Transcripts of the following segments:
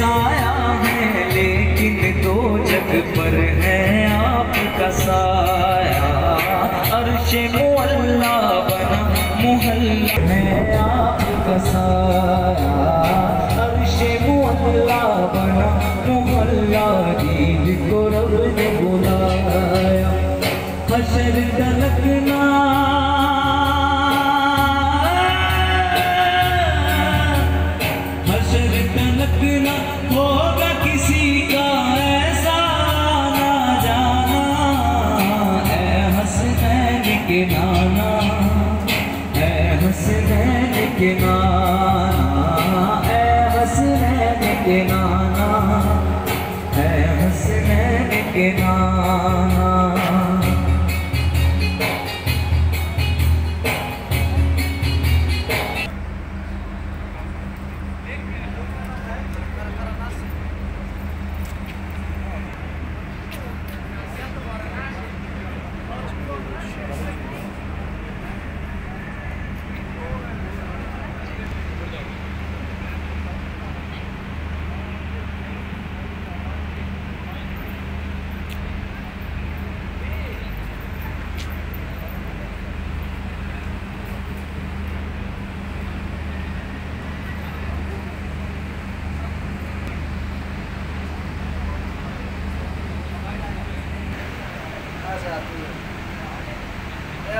साया है लेकिन दो जग पर है आपका साया। अर्श के नाना है हसनैन के नाना है हसनैन के नाना है हसनैन के नाना।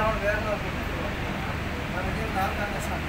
அவனுக்கு வேறு நான் நான் தான் சாமி